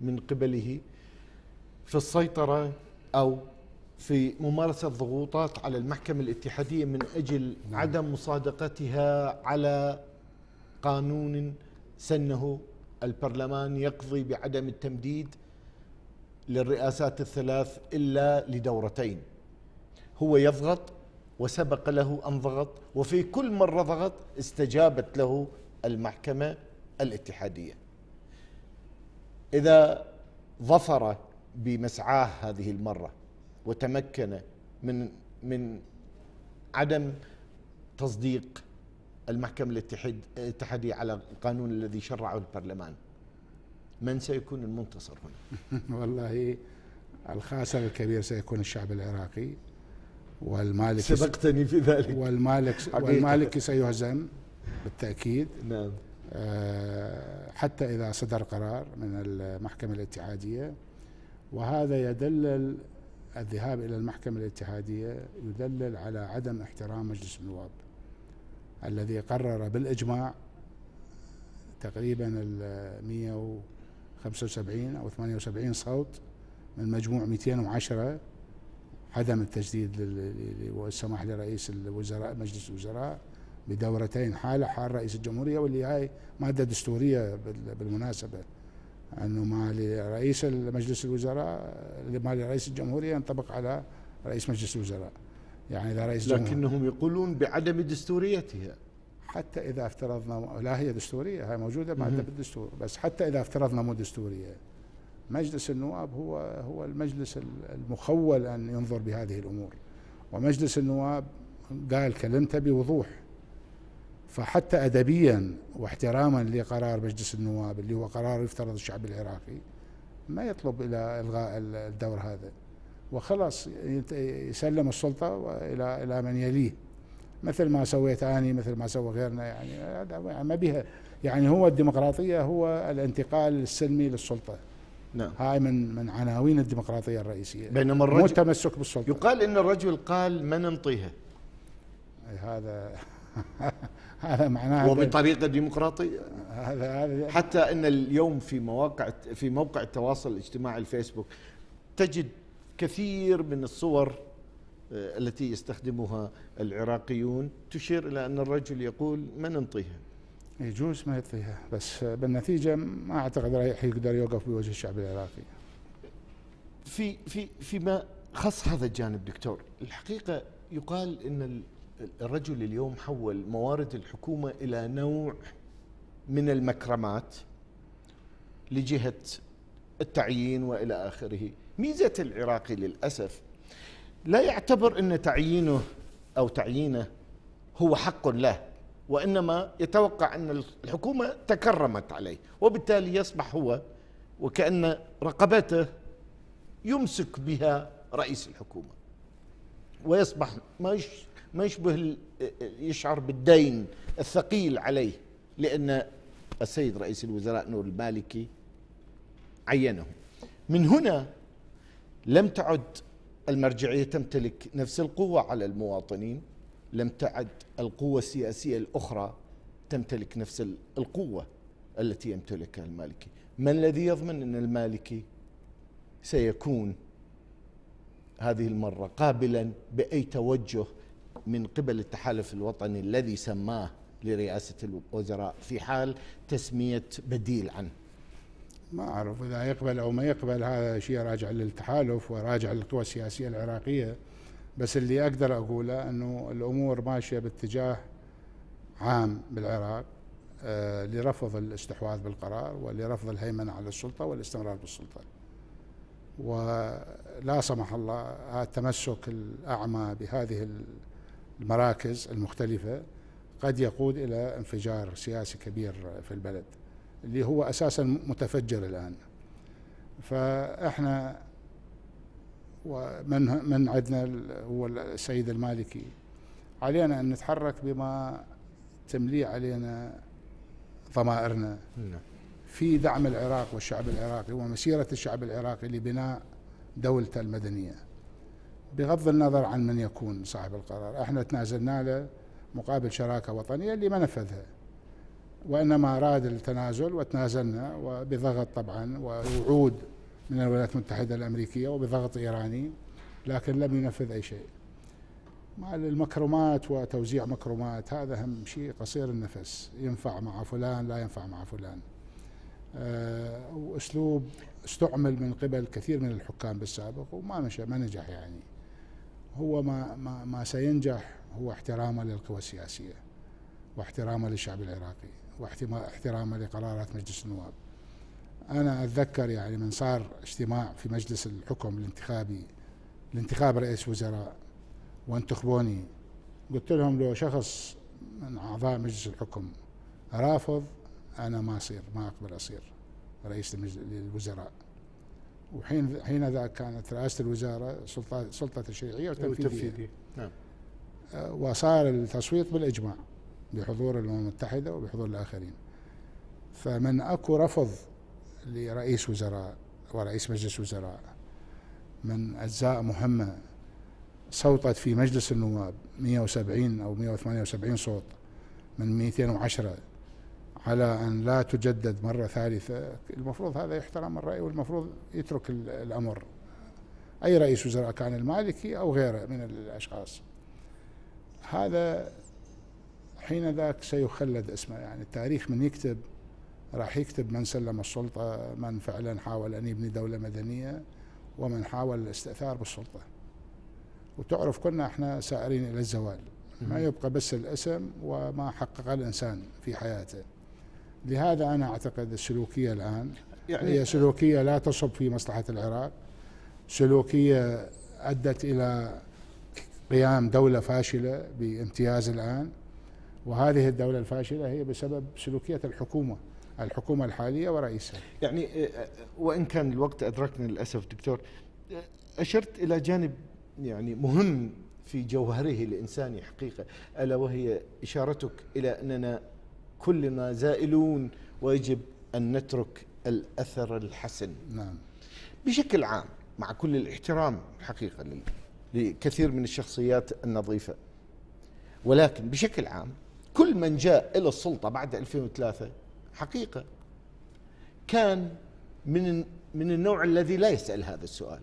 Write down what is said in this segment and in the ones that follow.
من قبله في السيطرة أو في ممارسة ضغوطات على المحكمة الاتحادية من أجل نعم. عدم مصادقتها على قانون سنه. البرلمان يقضي بعدم التمديد للرئاسات الثلاث إلا لدورتين. هو يضغط وسبق له أن ضغط وفي كل مرة ضغط استجابت له المحكمة الاتحادية. إذا ظفر بمسعاه هذه المرة وتمكن من من عدم تصديق المحكمة الاتحادية على القانون الذي شرعه البرلمان من سيكون المنتصر هنا؟ والله الخاسر الكبير سيكون الشعب العراقي والمالك سبقتني في ذلك. والمالك والمالك سيهزم بالتأكيد. نعم. حتى إذا صدر قرار من المحكمة الاتحادية. وهذا يدلل الذهاب إلى المحكمة الاتحادية يدلل على عدم احترام مجلس النواب الذي قرر بالإجماع تقريبا ال 175 أو 78 صوت من مجموع 210 عدم التجديد والسماح لرئيس الوزراء مجلس الوزراء. بدورتين حالة حال رئيس الجمهورية واللي هاي مادة دستورية بالمناسبة. أنه ما لرئيس مجلس الوزراء ما لرئيس الجمهورية ينطبق على رئيس مجلس الوزراء. يعني إذا رئيس لكنهم يقولون بعدم دستوريتها حتى إذا افترضنا لا هي دستورية هاي موجودة مادة بالدستور. بس حتى إذا افترضنا مو دستورية. مجلس النواب هو هو المجلس المخول أن ينظر بهذه الأمور. ومجلس النواب قال كلمته بوضوح. فحتى ادبيا واحتراما لقرار مجلس النواب اللي هو قرار يفترض الشعب العراقي ما يطلب إلى إلغاء الدور هذا. وخلاص يسلم السلطة إلى إلى من يليه. مثل ما سويت آني مثل ما سوى غيرنا يعني ما بها يعني هو الديمقراطية هو الانتقال السلمي للسلطة. نعم. هاي من من عناوين الديمقراطية الرئيسية. بينما الرجل مو التمسك بالسلطة. يقال إن الرجل قال من ننطيها هذا هذا معناه وبطريقه ديمقراطيه هذا هذا حتى إن اليوم في مواقع في موقع التواصل الاجتماعي الفيسبوك تجد كثير من الصور آه، التي يستخدمها العراقيون تشير إلى أن الرجل يقول ما ننطيها يجوز ما يعطيها بس بالنتيجة ما أعتقد راح يقدر يوقف بوجه الشعب العراقي. في في فيما خص هذا الجانب دكتور الحقيقة يقال إن الرجل اليوم حول موارد الحكومة إلى نوع من المكرمات لجهة التعيين وإلى آخره. ميزة العراقي للأسف لا يعتبر أن تعيينه أو تعيينه هو حق له وإنما يتوقع أن الحكومة تكرمت عليه وبالتالي يصبح هو وكأن رقبته يمسك بها رئيس الحكومة. ويصبح مش ما يشبه يشعر بالدين الثقيل عليه لأن السيد رئيس الوزراء نور المالكي عينه. من هنا لم تعد المرجعية تمتلك نفس القوة على المواطنين لم تعد القوة السياسية الأخرى تمتلك نفس القوة التي يمتلكها المالكي. من الذي يضمن أن المالكي سيكون هذه المرة قابلا بأي توجه من قبل التحالف الوطني الذي سماه لرئاسة الوزراء في حال تسمية بديل عنه؟ ما أعرف إذا يقبل أو ما يقبل هذا شيء راجع للتحالف وراجع للقوى السياسية العراقية. بس اللي أقدر أقوله أنه الأمور ماشية باتجاه عام بالعراق آه لرفض الاستحواذ بالقرار ولرفض الهيمنة على السلطة والاستمرار بالسلطة. ولا سمح الله التمسك الأعمى بهذه المراكز المختلفة قد يقود إلى انفجار سياسي كبير في البلد اللي هو أساسا متفجر الآن فإحنا ومن من عندنا هو السيد المالكي علينا أن نتحرك بما تملي علينا ضمائرنا نعم. في دعم العراق والشعب العراقي ومسيرة الشعب العراقي لبناء دولته المدنية. بغض النظر عن من يكون صاحب القرار إحنا تنازلنا له مقابل شراكة وطنية اللي ما نفذها. وإنما أراد التنازل وتنازلنا وبضغط طبعا ووعود من الولايات المتحدة الأمريكية وبضغط إيراني لكن لم ينفذ أي شيء. مع المكرمات وتوزيع مكرمات هذا هم شيء قصير النفس. ينفع مع فلان لا ينفع مع فلان. وأسلوب استعمل من قبل كثير من الحكام بالسابق وما مشى ما نجح يعني. هو ما ما ما سينجح هو احترامه للقوى السياسية واحترامه للشعب العراقي واحترامه لقرارات مجلس النواب. أنا أتذكر يعني من صار اجتماع في مجلس الحكم الانتخابي لانتخاب رئيس وزراء وانتخبوني قلت لهم لو شخص من أعضاء مجلس الحكم رافض أنا ما أصير ما اقبل أصير رئيس للوزراء. وحين حين ذاك كانت رئاسة الوزارة سلطه سلطة تشريعيه وتنفيذيه نعم. آه، وصار التصويت بالإجماع بحضور الأمم المتحدة وبحضور الآخرين. فمن أكو رفض لرئيس وزراء ورئيس مجلس وزراء من أجزاء مهمة صوتت في مجلس النواب 170 أو 178 صوت من 210 على أن لا تجدد مرة ثالثة. المفروض هذا يحترم الرأي والمفروض يترك الأمر. أي رئيس وزراء كان المالكي أو غيره من الأشخاص. هذا حين ذاك سيخلد اسمه. يعني التاريخ من يكتب راح يكتب من سلم السلطة من فعلا حاول أن يبني دولة مدنية ومن حاول الاستئثار بالسلطة. وتعرف كنا إحنا سائرين إلى الزوال. ما يبقى بس الاسم وما حقق الإنسان في حياته. لهذا أنا أعتقد السلوكيه الآن يعني هي سلوكيه لا تصب في مصلحة العراق سلوكيه أدت إلى قيام دولة فاشلة بامتياز الآن وهذه الدولة الفاشلة هي بسبب سلوكيه الحكومة الحكومة الحالية ورئيسها. يعني وإن كان الوقت أدركنا للأسف دكتور أشرت إلى جانب يعني مهم في جوهره الإنساني حقيقة ألا وهي إشارتك إلى أننا كلنا زائلون ويجب أن نترك الأثر الحسن. نعم. بشكل عام مع كل الاحترام حقيقة لكثير من الشخصيات النظيفة ولكن بشكل عام كل من جاء إلى السلطة بعد 2003 حقيقة كان من من النوع الذي لا يسأل هذا السؤال.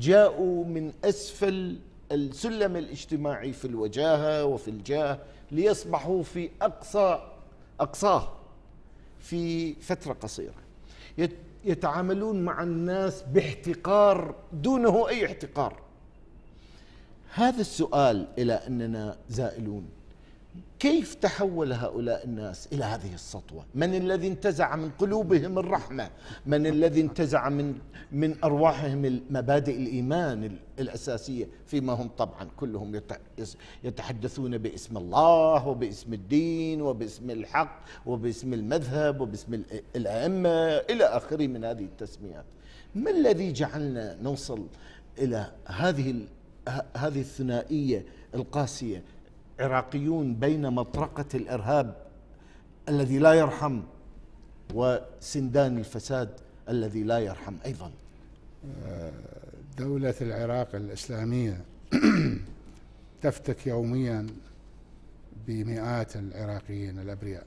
جاءوا من أسفل السلم الاجتماعي في الوجاهة وفي الجاه ليصبحوا في أقصى أقصاه في فترة قصيرة. يتعاملون مع الناس باحتقار دونه أي احتقار. هذا السؤال إلى أننا زائلون. كيف تحول هؤلاء الناس إلى هذه السطوة؟ من الذي انتزع من قلوبهم الرحمة؟ من الذي انتزع من من أرواحهم مبادئ الإيمان الأساسية فيما هم طبعا كلهم يتحدثون باسم الله وباسم الدين وباسم الحق وباسم المذهب وباسم الأئمة إلى آخره من هذه التسميات. ما الذي جعلنا نوصل إلى هذه هذه الثنائية القاسية عراقيون بين مطرقة الإرهاب الذي لا يرحم وسندان الفساد الذي لا يرحم أيضا. دولة العراق الإسلامية تفتك يوميا بمئات العراقيين الأبرياء.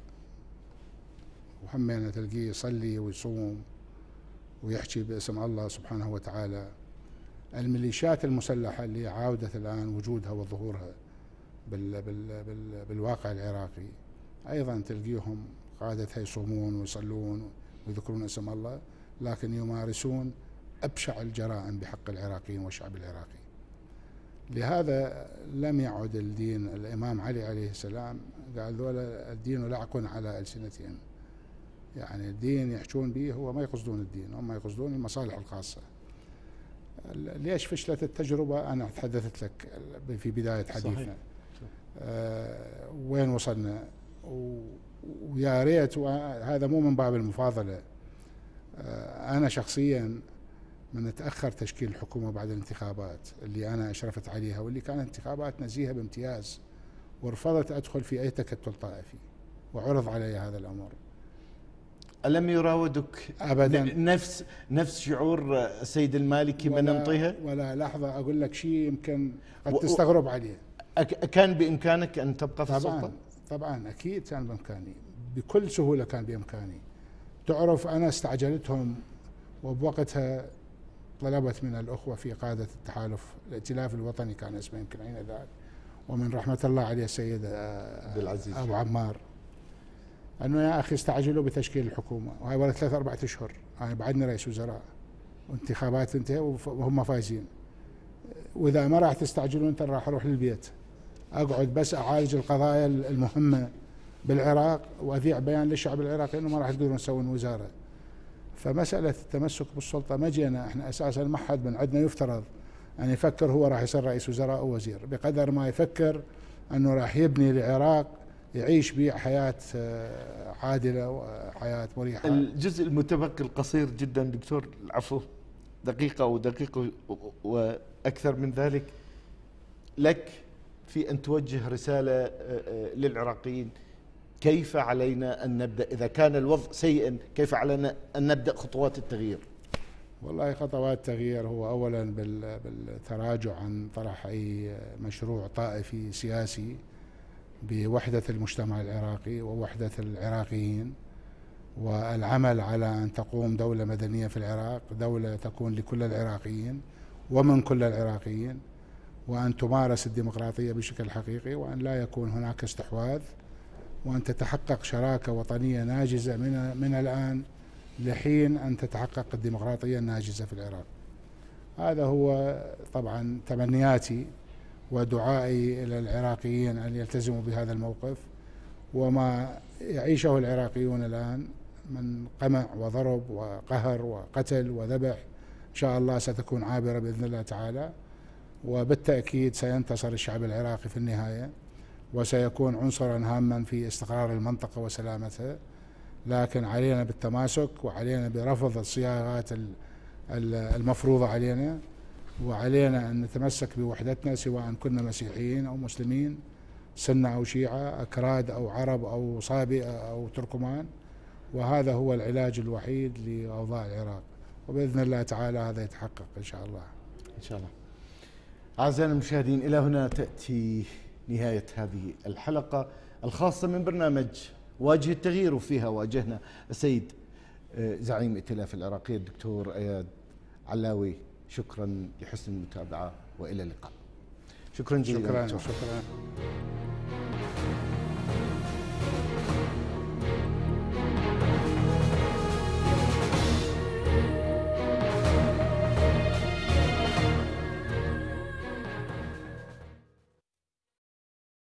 وهمين تلقيه يصلي ويصوم ويحكي باسم الله سبحانه وتعالى. الميليشيات المسلحة اللي عاودت الآن وجودها وظهورها بال بال بال بالواقع العراقي أيضا تلقيهم قادتها يصومون ويصلون ويذكرون اسم الله لكن يمارسون أبشع الجرائم بحق العراقيين والشعب العراقي. لهذا لم يعد الدين الإمام علي عليه السلام قال ذولا الدين لعق على ألسنتهم. يعني الدين يحجون به هو ما يقصدون الدين هم يقصدون المصالح الخاصة. ليش فشلت التجربة أنا تحدثت لك في بداية حديثنا. صحيح. آه، وين وصلنا؟ ويا ريت هذا مو من باب المفاضلة. آه، أنا شخصيا من تأخر تشكيل الحكومة بعد الانتخابات اللي أنا أشرفت عليها واللي كانت انتخابات نزيهة بامتياز ورفضت أدخل في أي تكتل طائفي وعرض علي هذا الأمر. ألم يراودك أبدا. نفس نفس شعور السيد المالكي من ننطيها؟ ولا لحظة أقول لك شيء يمكن قد تستغرب عليه. كان بإمكانك أن تبقى في طبعا السلطة؟ طبعا أكيد كان بإمكاني. بكل سهولة كان بإمكاني. تعرف أنا استعجلتهم وبوقتها طلبت من الأخوة في قادة التحالف الائتلاف الوطني كان اسمه يمكن ذاك ومن رحمة الله عليه السيد عبد العزيز. أبو عمار. أنه يا أخي استعجلوا بتشكيل الحكومة. وهي ولا ثلاث أربع أشهر. هاي بعدني رئيس وزراء. وانتخابات انتهى وهم فايزين. وإذا ما راح تستعجلون أنت راح أروح للبيت. أقعد بس أعالج القضايا المهمة بالعراق وأذيع بيان للشعب العراقي إنه ما راح تقدرون تسوون وزارة. فمسألة التمسك بالسلطة ما جينا إحنا أساسا ما حد من عندنا يفترض أن يفكر هو راح يصير رئيس وزراء أو وزير. بقدر ما يفكر إنه راح يبني العراق يعيش به حياة آه، عادلة وحياة مريحة. الجزء المتبقي القصير جدا دكتور العفو دقيقة ودقيقة وأكثر من ذلك لك في أن توجه رسالة آه، آه، للعراقيين. كيف علينا أن نبدأ؟ إذا كان الوضع سيئا كيف علينا أن نبدأ خطوات التغيير؟ والله خطوات التغيير هو اولا بالتراجع عن طرح أي مشروع طائفي سياسي بوحدة المجتمع العراقي ووحدة العراقيين والعمل على أن تقوم دولة مدنية في العراق دولة تكون لكل العراقيين ومن كل العراقيين. وأن تمارس الديمقراطية بشكل حقيقي وأن لا يكون هناك استحواذ وأن تتحقق شراكة وطنية ناجزة من من الآن لحين أن تتحقق الديمقراطية الناجزة في العراق. هذا هو طبعا تمنياتي ودعائي إلى العراقيين أن يلتزموا بهذا الموقف وما يعيشه العراقيون الآن من قمع وضرب وقهر وقتل وذبح إن شاء الله ستكون عابرة بإذن الله تعالى وبالتأكيد سينتصر الشعب العراقي في النهاية وسيكون عنصرا هاما في استقرار المنطقة وسلامتها لكن علينا بالتماسك وعلينا برفض الصياغات المفروضة علينا وعلينا أن نتمسك بوحدتنا سواء كنا مسيحيين أو مسلمين سنة أو شيعة أكراد أو عرب أو صابئة أو تركمان وهذا هو العلاج الوحيد لأوضاع العراق وبإذن الله تعالى هذا يتحقق إن شاء الله. إن شاء الله. اعزائنا المشاهدين إلى هنا تأتي نهاية هذه الحلقة الخاصة من برنامج واجه التغيير وفيها واجهنا السيد آه، زعيم ائتلاف العراقية الدكتور أياد علاوي. شكرا لحسن المتابعة وإلى اللقاء. شكرا جزيلا شكرا شكرا.